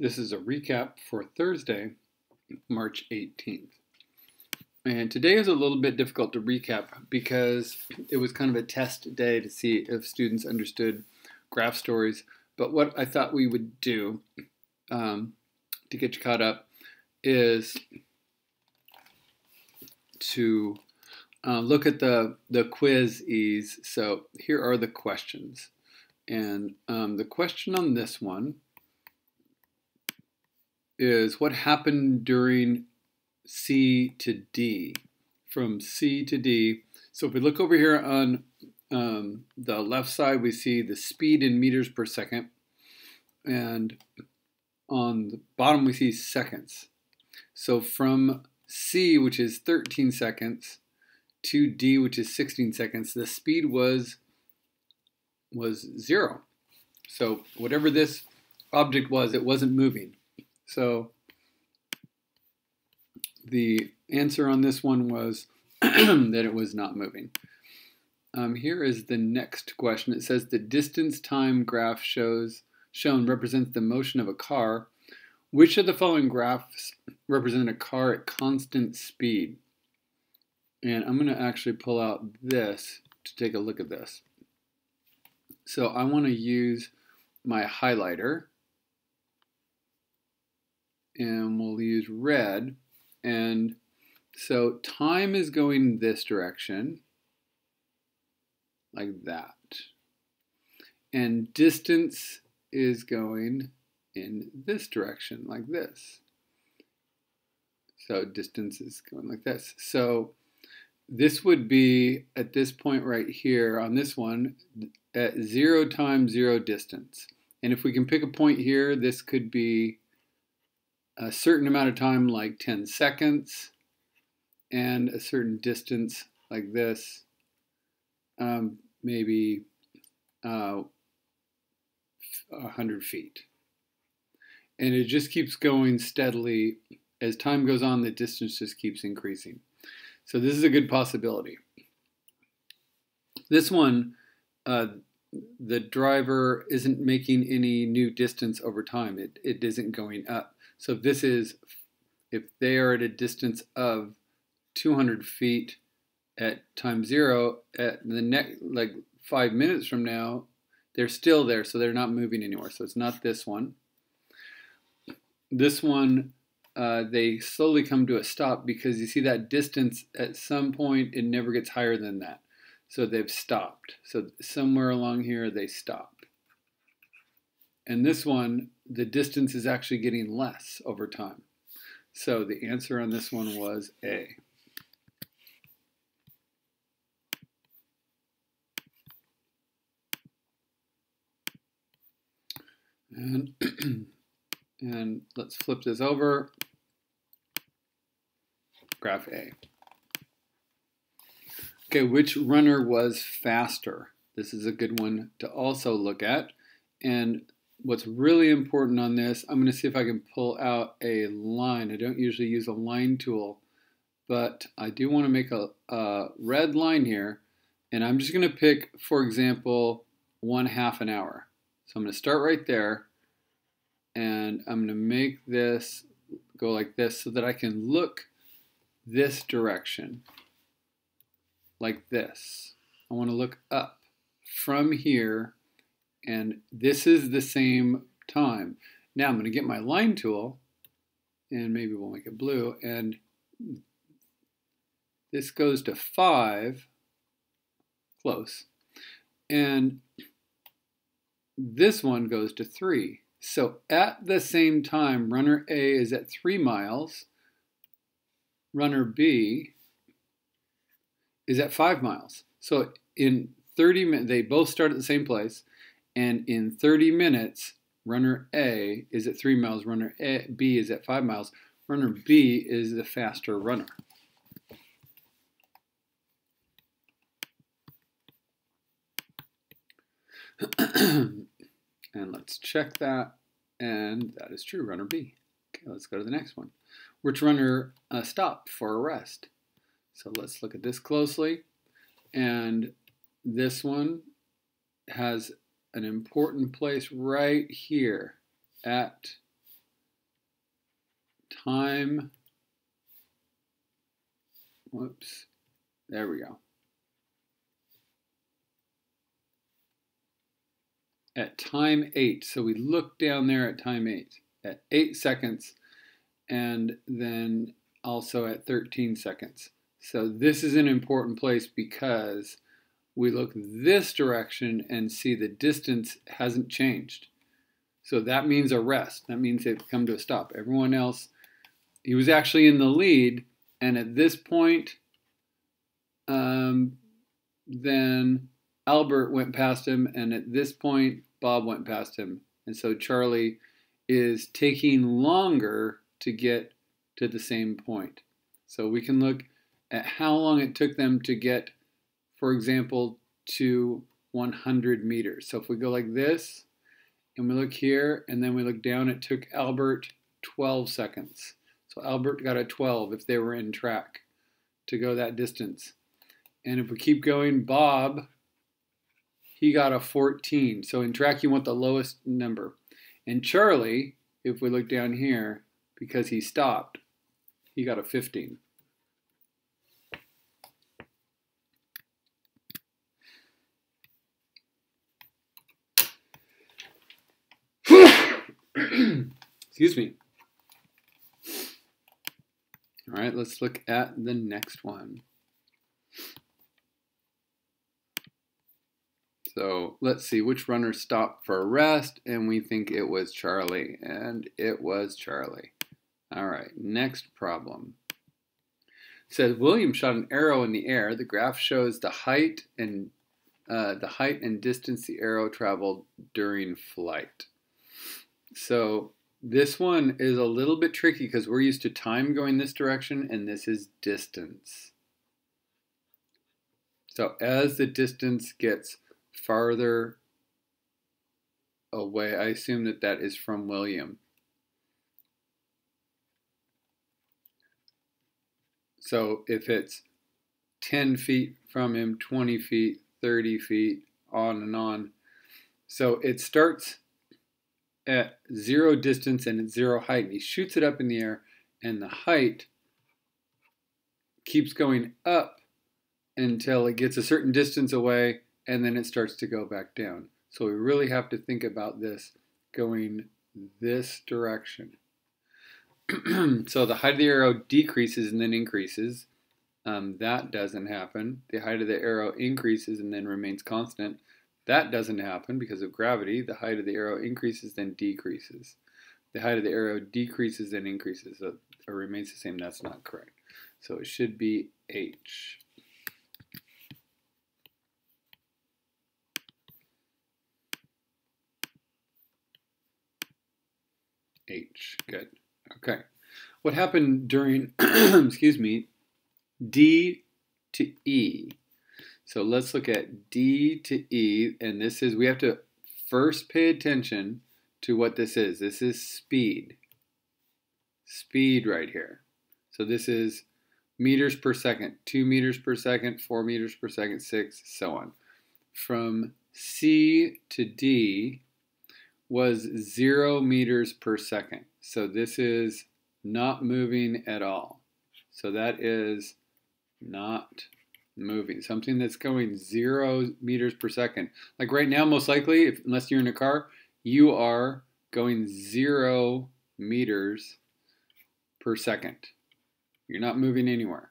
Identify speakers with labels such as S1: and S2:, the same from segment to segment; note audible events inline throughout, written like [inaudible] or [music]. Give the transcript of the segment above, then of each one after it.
S1: This is a recap for Thursday, March 18th. And today is a little bit difficult to recap because it was kind of a test day to see if students understood graph stories. But what I thought we would do um, to get you caught up is to uh, look at the, the Quizizz. So here are the questions. And um, the question on this one is what happened during C to D, from C to D. So if we look over here on um, the left side, we see the speed in meters per second. And on the bottom, we see seconds. So from C, which is 13 seconds, to D, which is 16 seconds, the speed was, was zero. So whatever this object was, it wasn't moving. So the answer on this one was [clears throat] that it was not moving. Um, here is the next question. It says the distance time graph shows shown represents the motion of a car. Which of the following graphs represent a car at constant speed? And I'm going to actually pull out this to take a look at this. So I want to use my highlighter and we'll use red. And so time is going this direction, like that. And distance is going in this direction, like this. So distance is going like this. So this would be at this point right here on this one at zero times zero distance. And if we can pick a point here, this could be a certain amount of time like 10 seconds and a certain distance like this, um, maybe uh, 100 feet. And it just keeps going steadily. As time goes on, the distance just keeps increasing. So this is a good possibility. This one, uh, the driver isn't making any new distance over time. It, it isn't going up. So this is, if they are at a distance of 200 feet at time zero, at the next, like five minutes from now, they're still there, so they're not moving anymore. So it's not this one. This one, uh, they slowly come to a stop because you see that distance at some point, it never gets higher than that. So they've stopped. So somewhere along here, they stop. And this one, the distance is actually getting less over time. So the answer on this one was A. And, [clears throat] and let's flip this over. Graph A. Okay, which runner was faster? This is a good one to also look at. And what's really important on this, I'm going to see if I can pull out a line. I don't usually use a line tool, but I do want to make a, a red line here. And I'm just going to pick, for example, one half an hour. So I'm going to start right there. And I'm going to make this go like this so that I can look this direction, like this. I want to look up from here and this is the same time. Now I'm going to get my line tool and maybe we'll make it blue and this goes to 5 close. And this one goes to 3 so at the same time runner A is at 3 miles runner B is at 5 miles. So in 30 minutes they both start at the same place and in 30 minutes, runner A is at 3 miles, runner A, B is at 5 miles. Runner B is the faster runner. [clears throat] and let's check that. And that is true, runner B. Okay, let's go to the next one. Which runner uh, stopped for a rest? So let's look at this closely. And this one has an important place right here at time, whoops, there we go. At time eight, so we look down there at time eight, at eight seconds, and then also at 13 seconds. So this is an important place because we look this direction and see the distance hasn't changed. So that means a rest. That means they've come to a stop. Everyone else, he was actually in the lead, and at this point, um, then Albert went past him, and at this point, Bob went past him. And so Charlie is taking longer to get to the same point. So we can look at how long it took them to get, for example, to 100 meters. So if we go like this, and we look here, and then we look down, it took Albert 12 seconds. So Albert got a 12 if they were in track to go that distance. And if we keep going, Bob, he got a 14. So in track, you want the lowest number. And Charlie, if we look down here, because he stopped, he got a 15. Excuse me. All right, let's look at the next one. So let's see which runner stopped for a rest, and we think it was Charlie, and it was Charlie. All right, next problem. It says William shot an arrow in the air. The graph shows the height and uh, the height and distance the arrow traveled during flight. So this one is a little bit tricky because we're used to time going this direction and this is distance. So as the distance gets farther away, I assume that that is from William. So if it's 10 feet from him, 20 feet, 30 feet, on and on. So it starts at zero distance and at zero height. And he shoots it up in the air, and the height keeps going up until it gets a certain distance away, and then it starts to go back down. So we really have to think about this going this direction. [clears throat] so the height of the arrow decreases and then increases. Um, that doesn't happen. The height of the arrow increases and then remains constant. That doesn't happen because of gravity. The height of the arrow increases, then decreases. The height of the arrow decreases, then increases, it remains the same. That's not correct. So it should be H. H, good. Okay. What happened during, [clears throat] excuse me, D to E? So let's look at D to E, and this is, we have to first pay attention to what this is. This is speed. Speed right here. So this is meters per second, 2 meters per second, 4 meters per second, 6, so on. From C to D was 0 meters per second. So this is not moving at all. So that is not moving, something that's going zero meters per second. Like right now, most likely, if, unless you're in a car, you are going zero meters per second. You're not moving anywhere,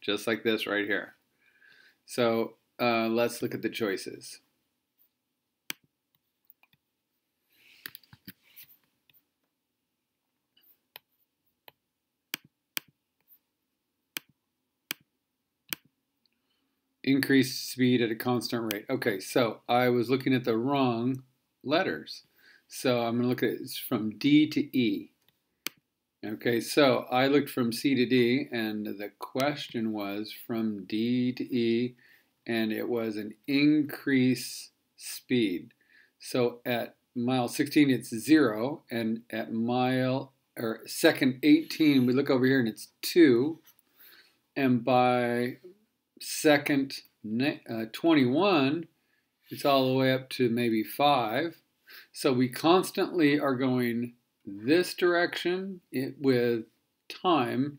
S1: just like this right here. So uh, let's look at the choices. Increase speed at a constant rate. Okay, so I was looking at the wrong letters. So I'm going to look at it from D to E. Okay, so I looked from C to D, and the question was from D to E, and it was an increase speed. So at mile 16, it's zero, and at mile or second 18, we look over here and it's two, and by second uh, 21, it's all the way up to maybe 5. So we constantly are going this direction it, with time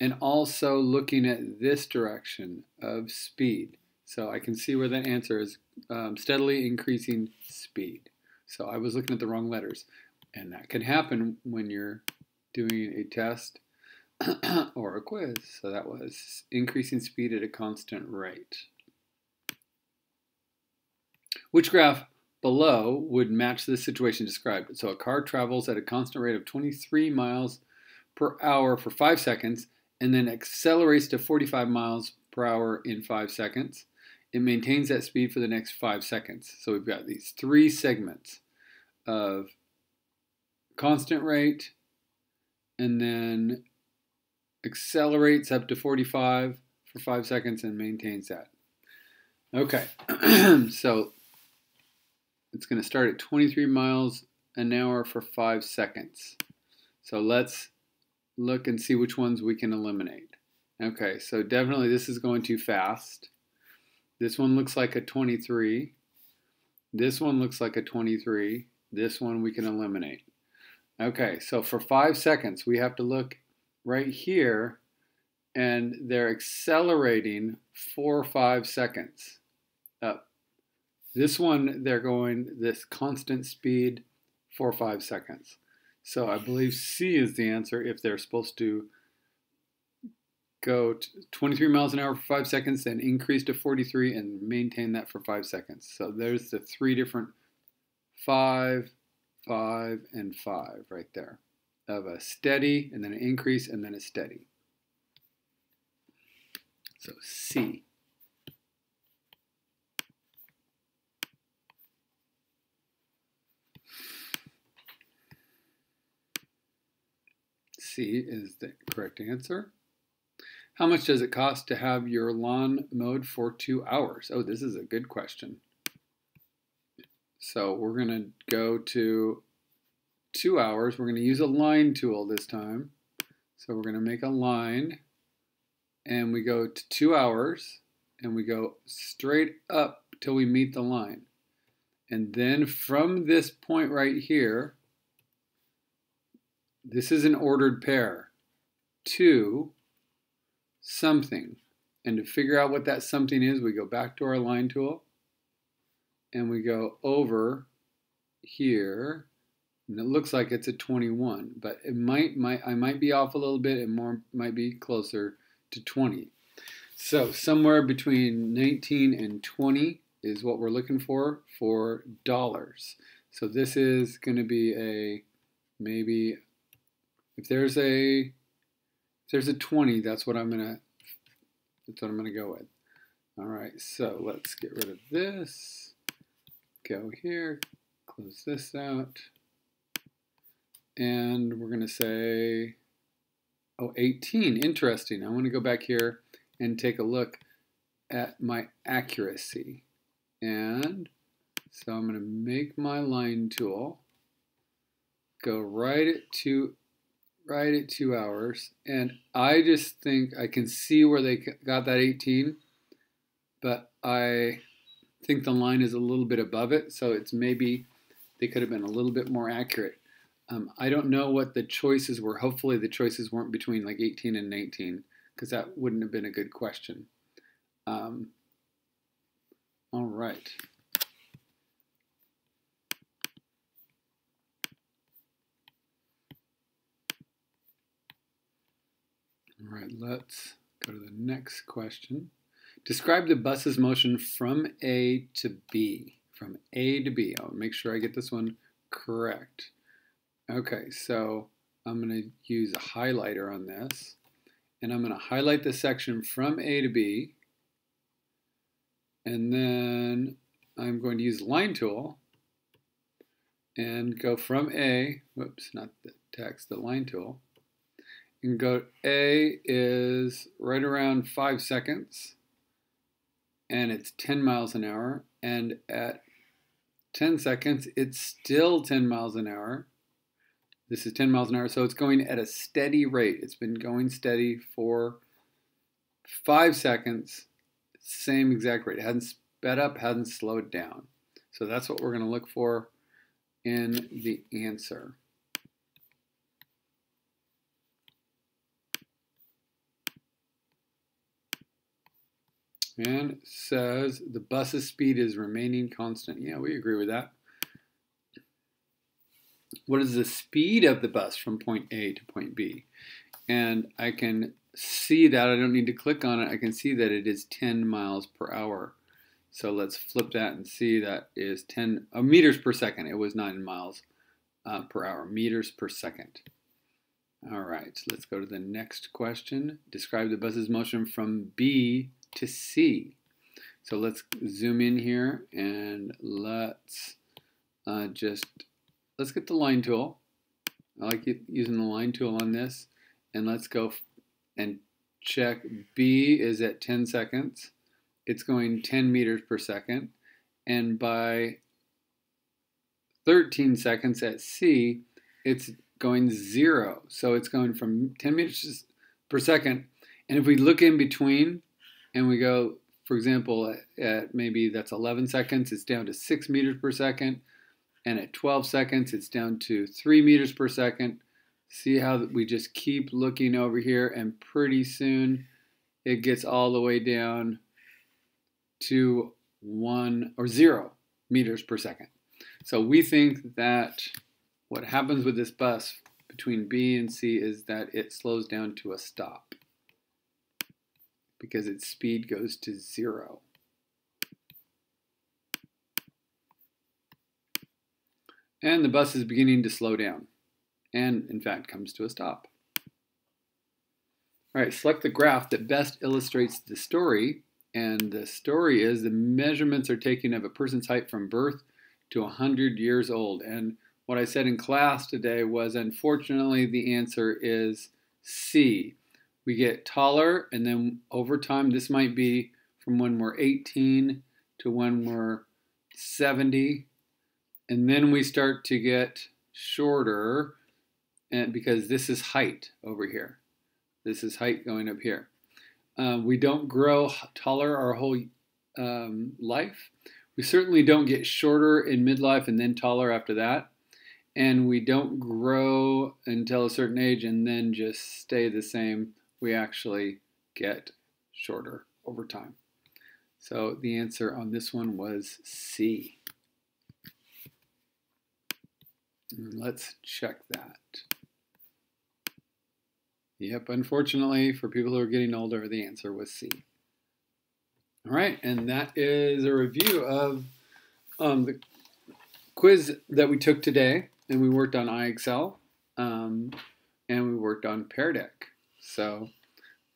S1: and also looking at this direction of speed. So I can see where that answer is um, steadily increasing speed. So I was looking at the wrong letters. And that can happen when you're doing a test [clears throat] or a quiz. So that was increasing speed at a constant rate. Which graph below would match the situation described? So a car travels at a constant rate of 23 miles per hour for 5 seconds and then accelerates to 45 miles per hour in 5 seconds. It maintains that speed for the next 5 seconds. So we've got these three segments of constant rate and then accelerates up to 45 for 5 seconds and maintains that. Okay, [clears throat] so it's going to start at 23 miles an hour for 5 seconds. So let's look and see which ones we can eliminate. Okay, so definitely this is going too fast. This one looks like a 23. This one looks like a 23. This one we can eliminate. Okay, so for five seconds, we have to look right here, and they're accelerating four or five seconds up. This one, they're going this constant speed, four or five seconds. So I believe C is the answer if they're supposed to go 23 miles an hour for five seconds, then increase to 43 and maintain that for five seconds. So there's the three different five, five, and five right there of a steady and then an increase and then a steady. So C. C is the correct answer. How much does it cost to have your lawn mowed for two hours? Oh, this is a good question. So we're going to go to two hours. We're going to use a line tool this time. So we're going to make a line and we go to two hours and we go straight up till we meet the line. And then from this point right here, this is an ordered pair, to something. And to figure out what that something is, we go back to our line tool and we go over here and it looks like it's a 21 but it might, might I might be off a little bit and more might be closer to 20 so somewhere between 19 and 20 is what we're looking for for dollars. So this is going to be a maybe if there's a if there's a 20 that's what I'm gonna that's what I'm gonna go with. All right so let's get rid of this. Go here close this out and we're going to say, oh, 18, interesting. I want to go back here and take a look at my accuracy. And so I'm going to make my line tool, go right at two, right at two hours, and I just think I can see where they got that 18, but I think the line is a little bit above it, so it's maybe they could have been a little bit more accurate. Um, I don't know what the choices were. Hopefully, the choices weren't between like 18 and 19, because that wouldn't have been a good question. Um, all right. All right, let's go to the next question. Describe the bus's motion from A to B. From A to B. I'll make sure I get this one correct. Okay, so I'm going to use a highlighter on this. And I'm going to highlight the section from A to B. And then I'm going to use line tool and go from A, whoops, not the text, the line tool. And go, A is right around five seconds and it's 10 miles an hour. And at 10 seconds, it's still 10 miles an hour. This is 10 miles an hour, so it's going at a steady rate. It's been going steady for five seconds, same exact rate. It hasn't sped up, hasn't slowed down. So that's what we're going to look for in the answer. And says the bus's speed is remaining constant. Yeah, we agree with that. What is the speed of the bus from point A to point B? And I can see that. I don't need to click on it. I can see that it is 10 miles per hour. So let's flip that and see that is 10 uh, meters per second. It was 9 miles uh, per hour, meters per second. All right, let's go to the next question. Describe the bus's motion from B to C. So let's zoom in here and let's uh, just, let's get the line tool. I like using the line tool on this. And let's go and check B is at 10 seconds. It's going 10 meters per second. And by 13 seconds at C, it's going zero. So it's going from 10 meters per second. And if we look in between and we go, for example, at, at, maybe that's 11 seconds, it's down to 6 meters per second. And at 12 seconds, it's down to 3 meters per second. See how we just keep looking over here, and pretty soon it gets all the way down to 1 or 0 meters per second. So we think that what happens with this bus between B and C is that it slows down to a stop because its speed goes to zero. And the bus is beginning to slow down and in fact comes to a stop. All right, select the graph that best illustrates the story. And the story is the measurements are taken of a person's height from birth to 100 years old. And what I said in class today was unfortunately the answer is C. We get taller, and then over time, this might be from when we're 18 to when we're 70. And then we start to get shorter and because this is height over here. This is height going up here. Uh, we don't grow taller our whole um, life. We certainly don't get shorter in midlife and then taller after that. And we don't grow until a certain age and then just stay the same. We actually get shorter over time. So the answer on this one was C. Let's check that. Yep, unfortunately, for people who are getting older, the answer was C. All right, and that is a review of um, the quiz that we took today, and we worked on IXL, um, and we worked on Pear Deck. So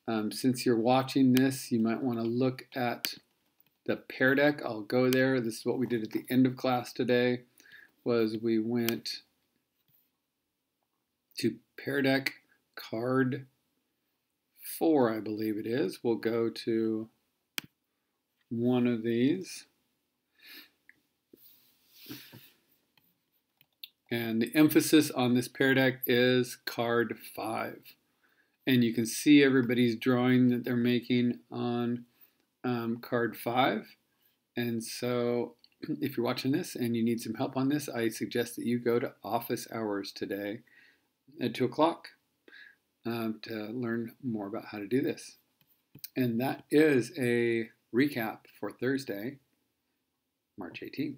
S1: um, since you're watching this, you might want to look at the Pear Deck. I'll go there. This is what we did at the end of class today, was we went to Pear Deck card four, I believe it is. We'll go to one of these. And the emphasis on this Pear Deck is card five. And you can see everybody's drawing that they're making on um, card five. And so if you're watching this and you need some help on this, I suggest that you go to office hours today at 2 o'clock um, to learn more about how to do this. And that is a recap for Thursday, March 18th.